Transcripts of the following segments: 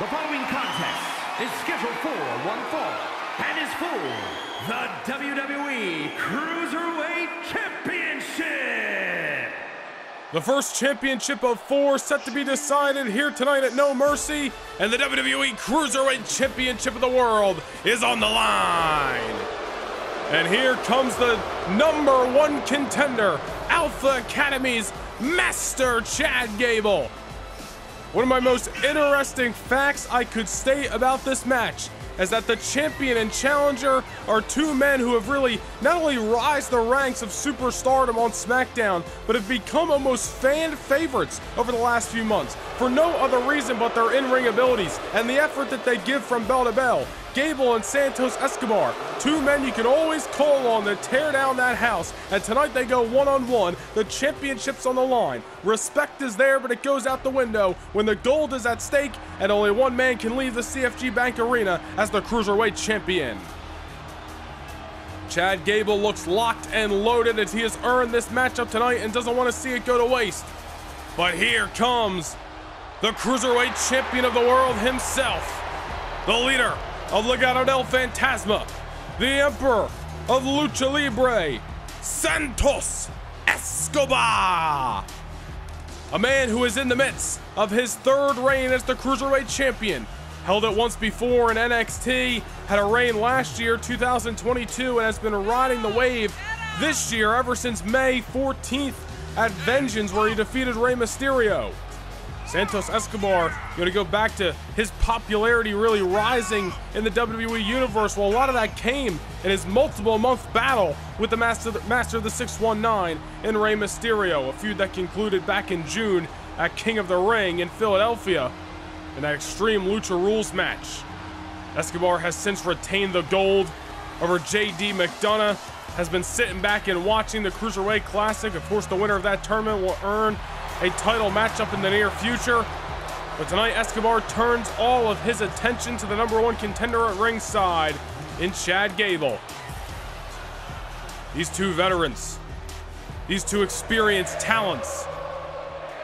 The following contest is scheduled for one fall and is for the WWE Cruiserweight Championship. The first championship of four set to be decided here tonight at No Mercy, and the WWE Cruiserweight Championship of the World is on the line. And here comes the number one contender, Alpha Academy's Master Chad Gable. One of my most interesting facts I could state about this match is that the champion and challenger are two men who have really not only rise the ranks of superstardom on SmackDown, but have become almost fan favorites over the last few months for no other reason but their in-ring abilities and the effort that they give from bell to bell. Gable and Santos Escobar, two men you can always call on to tear down that house. And tonight they go one on one. The championship's on the line. Respect is there, but it goes out the window when the gold is at stake and only one man can leave the CFG Bank Arena as the Cruiserweight Champion. Chad Gable looks locked and loaded as he has earned this matchup tonight and doesn't want to see it go to waste. But here comes the Cruiserweight Champion of the world himself, the leader of Legado del Fantasma, the Emperor of Lucha Libre, Santos Escobar. A man who is in the midst of his third reign as the Cruiserweight Champion. Held it once before in NXT, had a reign last year, 2022, and has been riding the wave this year ever since May 14th at Vengeance, where he defeated Rey Mysterio. Santos Escobar going to go back to his popularity really rising in the WWE Universe. Well, a lot of that came in his multiple month battle with the Master, Master of the 619 in Rey Mysterio, a feud that concluded back in June at King of the Ring in Philadelphia in that Extreme Lucha Rules match. Escobar has since retained the gold over JD McDonagh, has been sitting back and watching the Cruiserweight Classic. Of course, the winner of that tournament will earn a title matchup in the near future. But tonight, Escobar turns all of his attention to the number one contender at ringside in Chad Gable. These two veterans, these two experienced talents,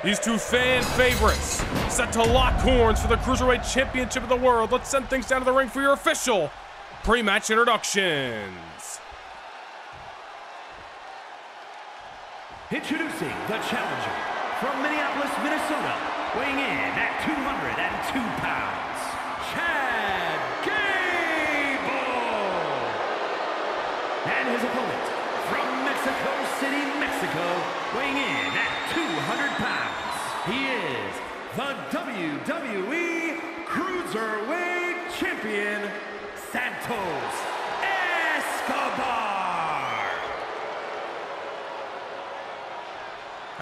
these two fan favorites set to lock horns for the Cruiserweight Championship of the World. Let's send things down to the ring for your official pre-match introductions. Introducing the challenger from Minneapolis, Minnesota, weighing in at 202 pounds,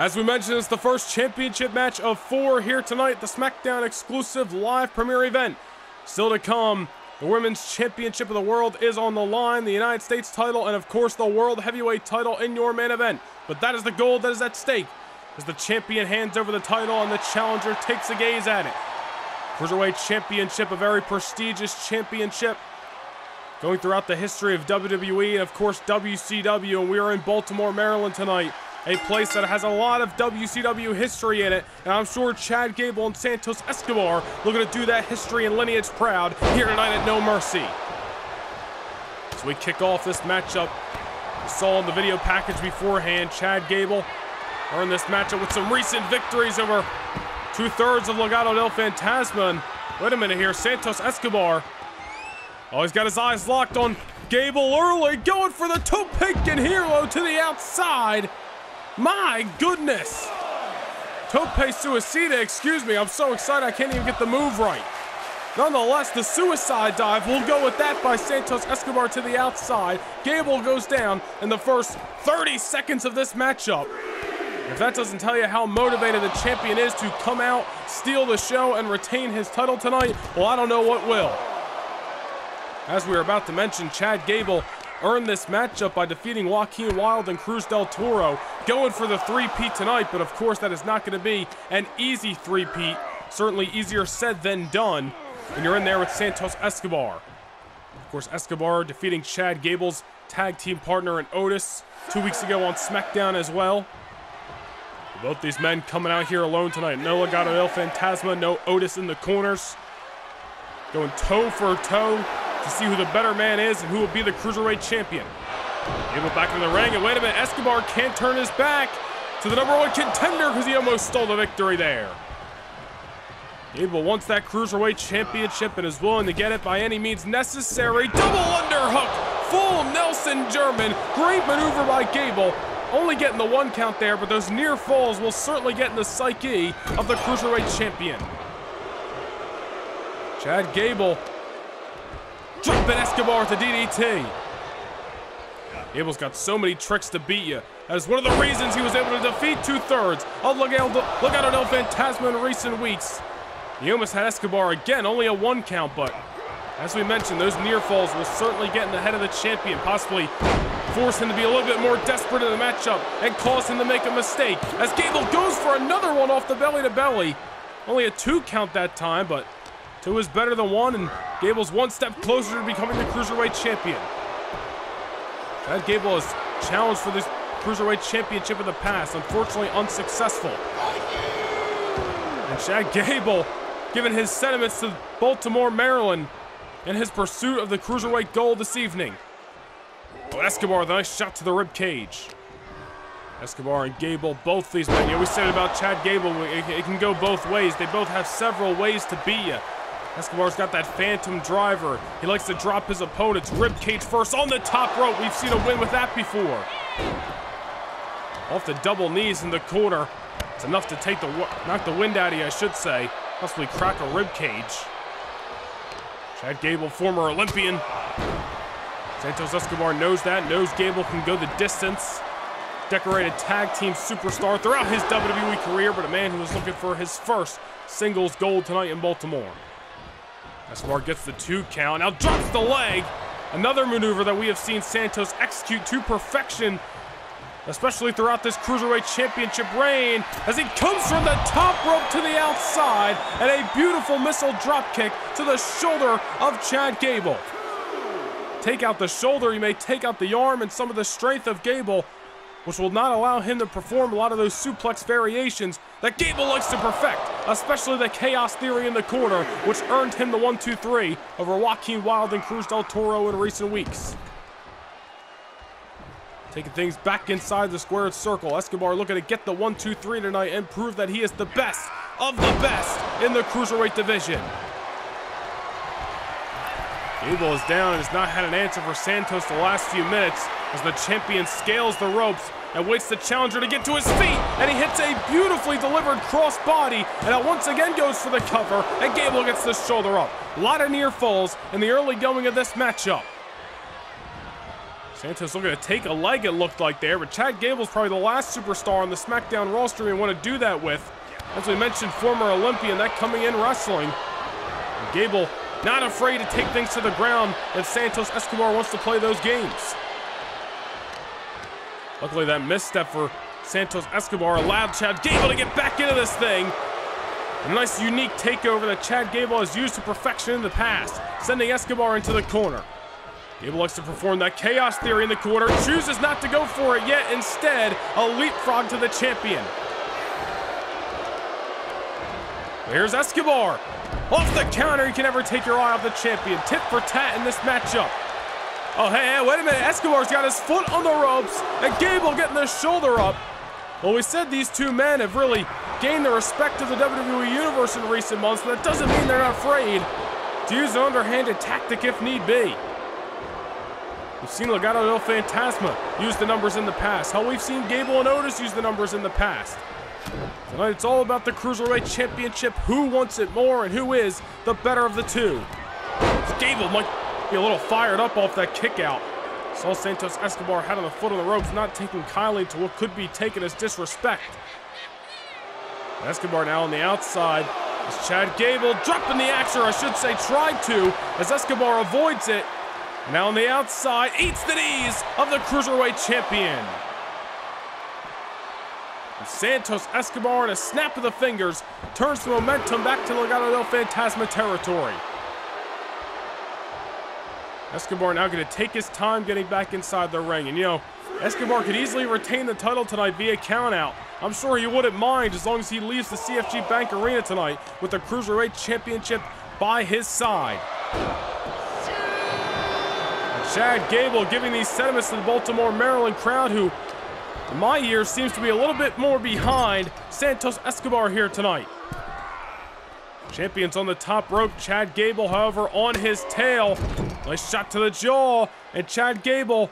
As we mentioned, it's the first championship match of four here tonight, the SmackDown exclusive live premiere event. Still to come, the Women's Championship of the World is on the line, the United States title, and of course the World Heavyweight title in your main event. But that is the gold that is at stake as the champion hands over the title and the challenger takes a gaze at it. Cruiserweight Championship, a very prestigious championship going throughout the history of WWE and of course WCW, and we are in Baltimore, Maryland tonight a place that has a lot of WCW history in it, and I'm sure Chad Gable and Santos Escobar looking to do that history and lineage proud here tonight at No Mercy. So we kick off this matchup. We saw in the video package beforehand, Chad Gable earned this matchup with some recent victories over two-thirds of Legado del Fantasma. And wait a minute here, Santos Escobar. Oh, he's got his eyes locked on Gable early, going for the toe pick and hero to the outside. My goodness! Tope Suicida, excuse me, I'm so excited I can't even get the move right. Nonetheless, the suicide dive, we'll go with that by Santos Escobar to the outside. Gable goes down in the first 30 seconds of this matchup. If that doesn't tell you how motivated the champion is to come out, steal the show, and retain his title tonight, well, I don't know what will. As we were about to mention, Chad Gable earned this matchup by defeating Joaquin Wilde and Cruz del Toro, going for the three-peat tonight, but of course that is not going to be an easy three-peat. Certainly easier said than done when you're in there with Santos Escobar. Of course, Escobar defeating Chad Gable's tag team partner in Otis two weeks ago on SmackDown as well. Both these men coming out here alone tonight. No Legado del Fantasma, no Otis in the corners. going toe for toe to see who the better man is and who will be the Cruiserweight Champion. Gable back in the ring, and wait a minute, Escobar can't turn his back to the number one contender because he almost stole the victory there. Gable wants that Cruiserweight Championship and is willing to get it by any means necessary. Double underhook, full Nelson German. Great maneuver by Gable. Only getting the one count there, but those near falls will certainly get in the psyche of the Cruiserweight Champion. Chad Gable dropping Escobar to DDT. Gable's got so many tricks to beat you. That is one of the reasons he was able to defeat two-thirds of Legado del Fantasma in recent weeks. He almost had Escobar again, only a one count, but as we mentioned, those near falls will certainly get in the head of the champion, possibly force him to be a little bit more desperate in the matchup and cause him to make a mistake. As Gable goes for another one off the belly to belly. Only a two count that time, but two is better than one, and Gable's one step closer to becoming the Cruiserweight Champion. Chad Gable has challenged for this Cruiserweight Championship in the past, unfortunately unsuccessful. And Chad Gable, given his sentiments to Baltimore, Maryland, in his pursuit of the Cruiserweight gold this evening. Oh, Escobar with a nice shot to the rib cage. Escobar and Gable, both these men. You know, we said about Chad Gable, it can go both ways. They both have several ways to beat you. Escobar's got that phantom driver. He likes to drop his opponent's rib cage first on the top rope. We've seen a win with that before. Off the double knees in the corner. It's enough to take the knock the wind out of you, I should say. Possibly crack a rib cage. Chad Gable, former Olympian. Santos Escobar knows that, knows Gable can go the distance. Decorated tag team superstar throughout his WWE career, but a man who was looking for his first singles gold tonight in Baltimore. Escobar gets the two count, now drops the leg. Another maneuver that we have seen Santos execute to perfection, especially throughout this Cruiserweight Championship reign, as he comes from the top rope to the outside, and a beautiful missile drop kick to the shoulder of Chad Gable. Take out the shoulder, you may take out the arm and some of the strength of Gable, which will not allow him to perform a lot of those suplex variations that Gable likes to perfect, especially the Chaos Theory in the corner, which earned him the 1-2-3 over Joaquin Wilde and Cruz del Toro in recent weeks. Taking things back inside the squared circle, Escobar looking to get the 1-2-3 tonight and prove that he is the best of the best in the Cruiserweight division. Gable is down and has not had an answer for Santos the last few minutes as the champion scales the ropes and waits the challenger to get to his feet, and he hits a beautifully delivered cross body, and it once again goes for the cover, and Gable gets the shoulder up. A lot of near falls in the early going of this matchup. Santos looking to take a leg, it looked like there, but Chad Gable's probably the last superstar on the SmackDown roster we want to do that with. As we mentioned, former Olympian, that coming in wrestling. Gable not afraid to take things to the ground if Santos Escobar wants to play those games. Luckily, that misstep for Santos Escobar allowed Chad Gable to get back into this thing. A nice, unique takeover that Chad Gable has used to perfection in the past, sending Escobar into the corner. Gable likes to perform that Chaos Theory in the corner, chooses not to go for it yet, instead, a leapfrog to the champion. Here's Escobar. Off the counter, you can never take your eye off the champion. Tit for tat in this matchup. Oh, hey, hey, wait a minute. Escobar's got his foot on the ropes, and Gable getting the shoulder up. Well, we said these two men have really gained the respect of the WWE Universe in recent months, but that doesn't mean they're not afraid to use an underhanded tactic if need be. We've seen Legado del Fantasma use the numbers in the past. How we've seen Gable and Otis use the numbers in the past. Tonight it's all about the Cruiserweight Championship, who wants it more and who is the better of the two. Gable might be a little fired up off that kick out. Saw Santos Escobar had on the foot on the ropes, not taking kindly to what could be taken as disrespect. Escobar now on the outside. As Chad Gable dropping the axe, or I should say tried to, as Escobar avoids it. Now on the outside, eats the knees of the Cruiserweight Champion. And Santos Escobar in a snap of the fingers turns the momentum back to Legado del Fantasma territory. Escobar now going to take his time getting back inside the ring. And you know, Escobar could easily retain the title tonight via countout. I'm sure he wouldn't mind as long as he leaves the CFG Bank Arena tonight with the Cruiserweight Championship by his side. Chad Gable giving these sentiments to the Baltimore, Maryland crowd who, in my years, seems to be a little bit more behind Santos Escobar here tonight. Champions on the top rope. Chad Gable, however, on his tail. Nice shot to the jaw. And Chad Gable,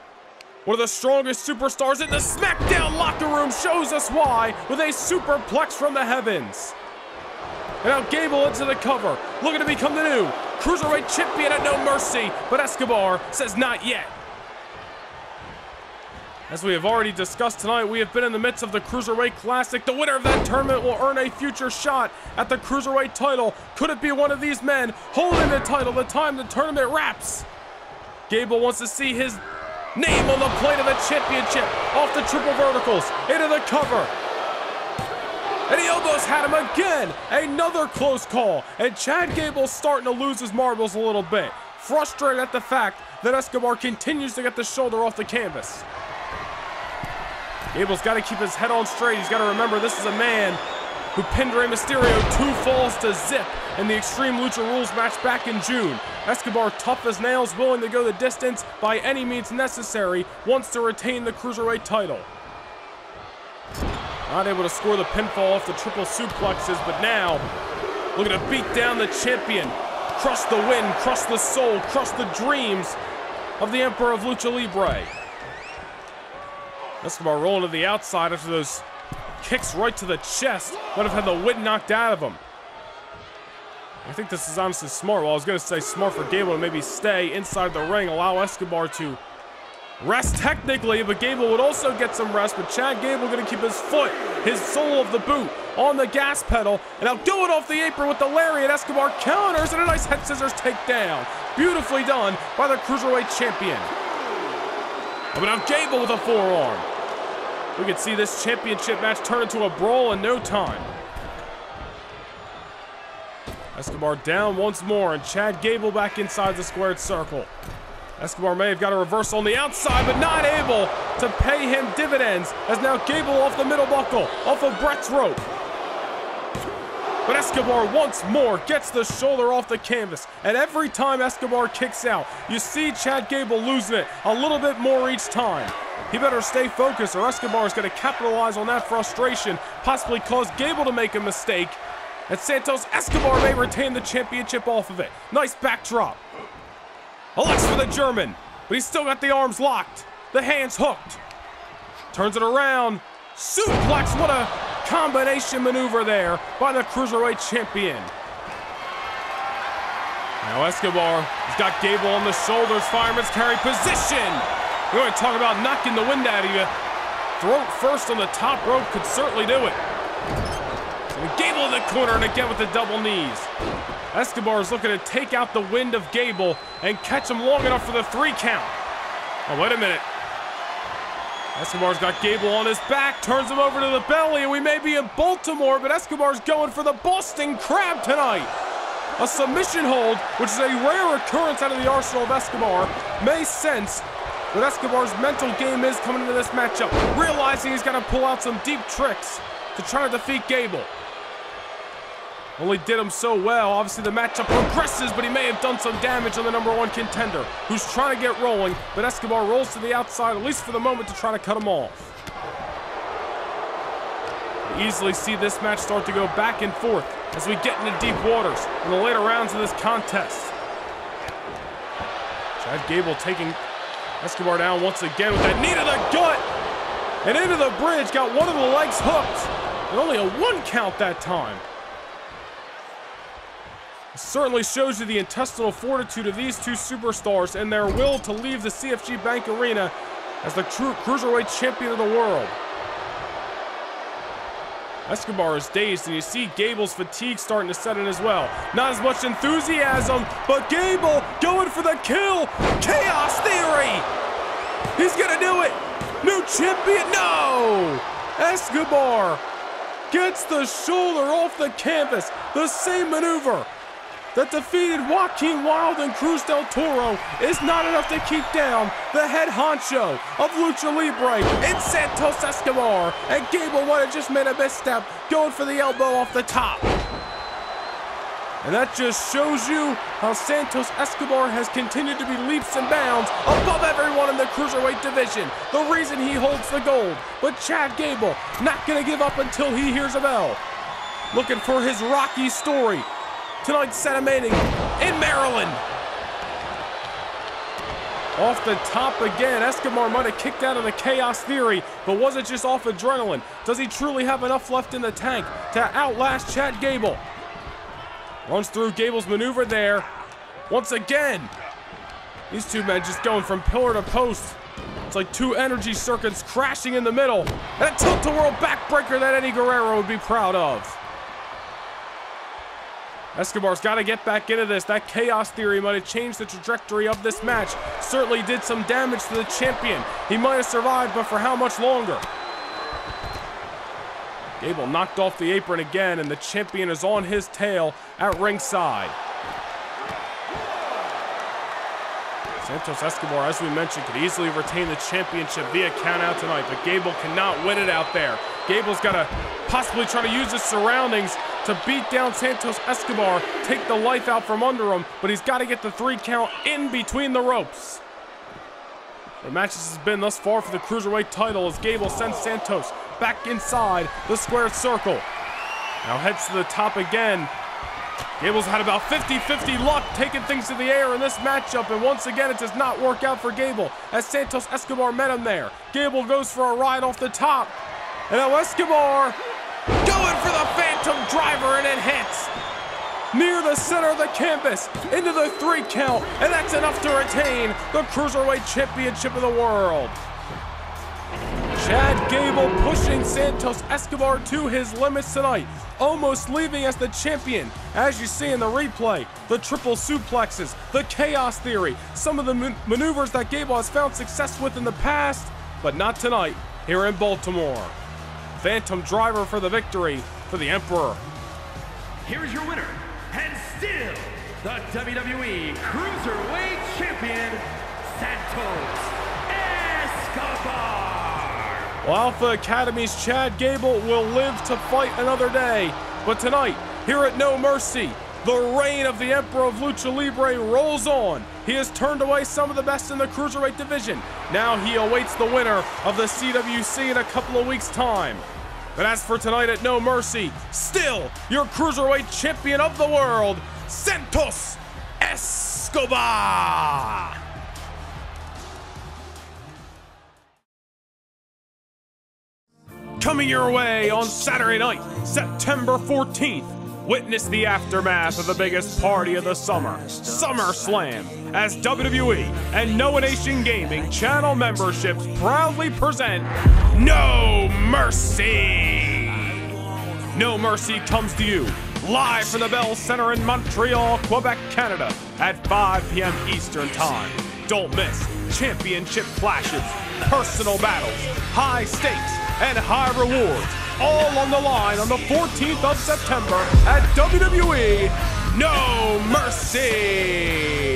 one of the strongest superstars in the SmackDown locker room, shows us why with a superplex from the heavens. And now Gable into the cover, looking to become the new Cruiserweight Champion at No Mercy, but Escobar says not yet. As we have already discussed tonight, we have been in the midst of the Cruiserweight Classic. The winner of that tournament will earn a future shot at the Cruiserweight title. Could it be one of these men holding the title the time the tournament wraps? Gable wants to see his name on the plate of the championship off the triple verticals into the cover. And he almost had him again. Another close call. And Chad Gable's starting to lose his marbles a little bit. Frustrated at the fact that Escobar continues to get the shoulder off the canvas. Gable's got to keep his head on straight. He's got to remember this is a man who pinned Rey Mysterio two falls to zip in the Extreme Lucha Rules match back in June. Escobar, tough as nails, willing to go the distance by any means necessary, wants to retain the Cruiserweight title. Not able to score the pinfall off the triple suplexes, but now looking to beat down the champion. Crush the wind, crush the soul, crush the dreams of the Emperor of Lucha Libre. Escobar rolling to the outside after those kicks right to the chest. Might have had the wind knocked out of him. I think this is honestly smart. Well, I was going to say smart for Gable to maybe stay inside the ring, allow Escobar to Rest technically, but Gable would also get some rest, but Chad Gable gonna keep his foot, his sole of the boot, on the gas pedal, and now going off the apron with the lariat. Escobar counters and a nice head scissors takedown. Beautifully done by the Cruiserweight Champion. But now Gable with a forearm. We could see this championship match turn into a brawl in no time. Escobar down once more, and Chad Gable back inside the squared circle. Escobar may have got a reversal on the outside, but not able to pay him dividends as now Gable off the middle buckle, off of Bret's rope. But Escobar once more gets the shoulder off the canvas. And every time Escobar kicks out, you see Chad Gable losing it a little bit more each time. He better stay focused or Escobar is going to capitalize on that frustration, possibly cause Gable to make a mistake. And Santos Escobar may retain the championship off of it. Nice backdrop. Alex for the German, but he's still got the arms locked. The hands hooked. Turns it around. Suplex, what a combination maneuver there by the Cruiserweight Champion. Now Escobar he's got Gable on the shoulders, fireman's carry position. We're going to talk about knocking the wind out of you. Throat first on the top rope could certainly do it. Gable in the corner and again with the double knees. Escobar is looking to take out the wind of Gable and catch him long enough for the three count. Oh, wait a minute. Escobar's got Gable on his back, turns him over to the belly, and we may be in Baltimore, but Escobar's going for the Boston Crab tonight. A submission hold, which is a rare occurrence out of the arsenal of Escobar, may sense what Escobar's mental game is coming into this matchup, realizing he's got to pull out some deep tricks to try to defeat Gable. Only did him so well. Obviously, the matchup progresses, but he may have done some damage on the number one contender, who's trying to get rolling, but Escobar rolls to the outside, at least for the moment, to try to cut him off. We easily see this match start to go back and forth as we get into deep waters in the later rounds of this contest. Chad Gable taking Escobar down once again with that knee to the gut. And into the bridge, got one of the legs hooked. And only a one count that time. It certainly shows you the intestinal fortitude of these two superstars and their will to leave the CFG Bank Arena as the true Cruiserweight Champion of the world. Escobar is dazed, and you see Gable's fatigue starting to set in as well. Not as much enthusiasm, but Gable going for the kill! Chaos Theory! He's gonna do it! New champion, no! Escobar gets the shoulder off the canvas. The same maneuver that defeated Joaquin Wilde and Cruz del Toro is not enough to keep down the head honcho of Lucha Libre in Santos Escobar. And Gable might have just made a misstep going for the elbow off the top. And that just shows you how Santos Escobar has continued to be leaps and bounds above everyone in the cruiserweight division. The reason he holds the gold. But Chad Gable not going to give up until he hears a bell. Looking for his Rocky story. Tonight's set of in Maryland. Off the top again, Escobar might have kicked out of the Chaos Theory, but was it just off adrenaline? Does he truly have enough left in the tank to outlast Chad Gable? Runs through Gable's maneuver there. Once again, these two men just going from pillar to post. It's like two energy circuits crashing in the middle. And a tilt-a-whirl backbreaker that Eddie Guerrero would be proud of. Escobar's got to get back into this. That chaos theory might have changed the trajectory of this match. Certainly did some damage to the champion. He might have survived, but for how much longer? Gable knocked off the apron again, and the champion is on his tail at ringside. Santos Escobar, as we mentioned, could easily retain the championship via countout tonight, but Gable cannot win it out there. Gable's got to possibly try to use his surroundings to beat down Santos Escobar, take the life out from under him, but he's got to get the three count in between the ropes. The match has been thus far for the Cruiserweight title as Gable sends Santos back inside the square circle. Now heads to the top again. Gable's had about 50-50 luck taking things to the air in this matchup, and once again it does not work out for Gable as Santos Escobar met him there. Gable goes for a ride off the top, and now Escobar Phantom Driver, and it hits near the center of the canvas into the three count, and that's enough to retain the Cruiserweight Championship of the World. Chad Gable pushing Santos Escobar to his limits tonight, almost leaving as the champion. As you see in the replay, the triple suplexes, the chaos theory, some of the man maneuvers that Gable has found success with in the past, but not tonight here in Baltimore. Phantom Driver for the victory for the Emperor. Here's your winner, and still the WWE Cruiserweight Champion, Santos Escobar. Well, Alpha Academy's Chad Gable will live to fight another day. But tonight, here at No Mercy, the reign of the Emperor of Lucha Libre rolls on. He has turned away some of the best in the Cruiserweight division. Now he awaits the winner of the CWC in a couple of weeks' time. But as for tonight at No Mercy, still your Cruiserweight Champion of the World, Santos Escobar! Coming your way on Saturday night, September 14th. Witness the aftermath of the biggest party of the summer, SummerSlam, as WWE and Noah Nation Gaming channel memberships proudly present No Mercy. No Mercy comes to you live from the Bell Center in Montreal, Quebec, Canada at 5 p.m. Eastern Time. Don't miss championship flashes, personal battles, high stakes, and high rewards, all on the line on the 14th of September at WWE No Mercy.